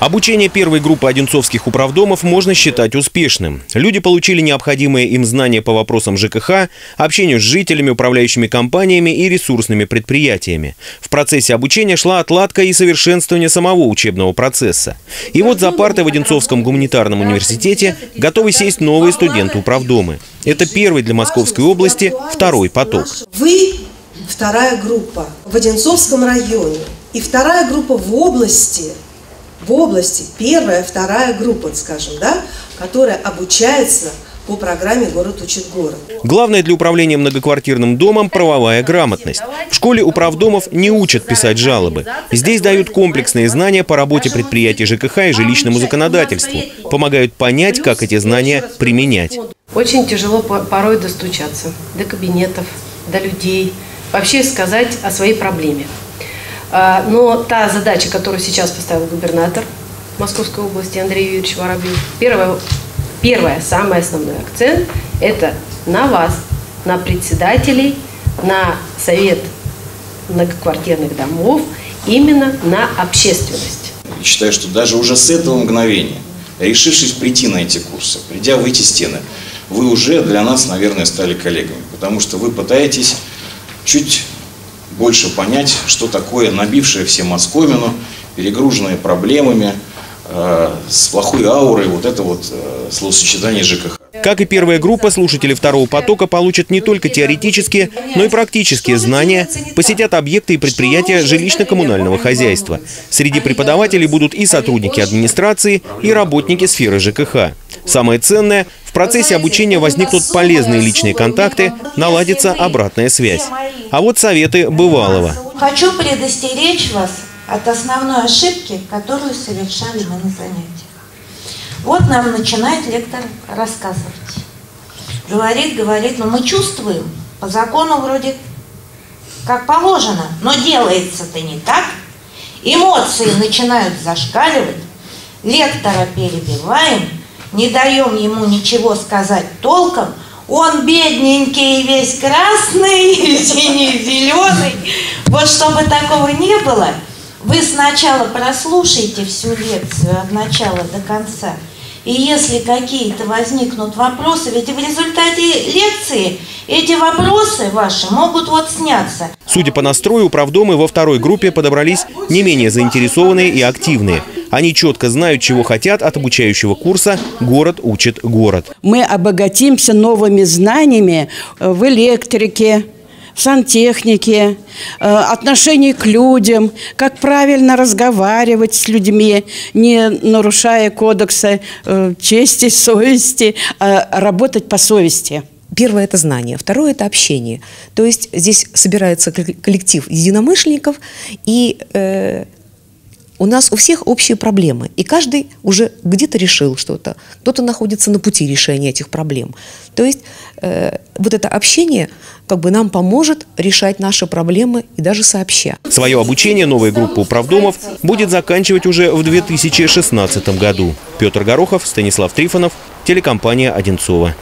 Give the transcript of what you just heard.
Обучение первой группы одинцовских управдомов можно считать успешным. Люди получили необходимые им знания по вопросам ЖКХ, общению с жителями, управляющими компаниями и ресурсными предприятиями. В процессе обучения шла отладка и совершенствование самого учебного процесса. И вот за партой в Одинцовском гуманитарном университете готовы сесть новые студенты управдомы. Это первый для Московской области второй поток. Вы вторая группа в Одинцовском районе и вторая группа в области – в области первая, вторая группа, скажем, да, которая обучается по программе «Город учит город». Главное для управления многоквартирным домом – правовая грамотность. В школе управдомов не учат писать жалобы. Здесь дают комплексные знания по работе предприятий ЖКХ и жилищному законодательству. Помогают понять, как эти знания применять. Очень тяжело порой достучаться до кабинетов, до людей, вообще сказать о своей проблеме. А, но та задача, которую сейчас поставил губернатор Московской области Андрей Юрьевич Воробьев, первое, первое, самый основной акцент – это на вас, на председателей, на совет многоквартирных домов, именно на общественность. Считаю, что даже уже с этого мгновения, решившись прийти на эти курсы, придя в эти стены, вы уже для нас, наверное, стали коллегами, потому что вы пытаетесь чуть больше понять, что такое набившая все московину, перегруженная проблемами, э, с плохой аурой, вот это вот э, словосочетание ЖКХ. Как и первая группа, слушатели второго потока получат не только теоретические, но и практические знания, посетят объекты и предприятия жилищно-коммунального хозяйства. Среди преподавателей будут и сотрудники администрации, и работники сферы ЖКХ. Самое ценное – процессе обучения возникнут полезные личные контакты, наладится обратная связь. А вот советы бывалого. Хочу предостеречь вас от основной ошибки, которую совершали мы на занятиях. Вот нам начинает лектор рассказывать. Говорит, говорит, но мы чувствуем, по закону вроде как положено, но делается-то не так. Эмоции начинают зашкаливать, лектора перебиваем, не даем ему ничего сказать толком, он бедненький, весь красный, синий-зеленый. Вот чтобы такого не было, вы сначала прослушайте всю лекцию от начала до конца. И если какие-то возникнут вопросы, ведь в результате лекции эти вопросы ваши могут вот сняться. Судя по настрою, управдомы во второй группе подобрались не менее заинтересованные и активные. Они четко знают, чего хотят от обучающего курса «Город учит город». Мы обогатимся новыми знаниями в электрике, в сантехнике, э, отношении к людям, как правильно разговаривать с людьми, не нарушая кодекса э, чести, совести, а работать по совести. Первое – это знание, второе – это общение. То есть здесь собирается коллектив единомышленников, и э, у нас у всех общие проблемы, и каждый уже где-то решил что-то, кто-то находится на пути решения этих проблем. То есть э, вот это общение как бы нам поможет решать наши проблемы и даже сообща. Свое обучение новая группа управдомов будет заканчивать уже в 2016 году. Петр Горохов, Станислав Трифонов, телекомпания «Одинцова».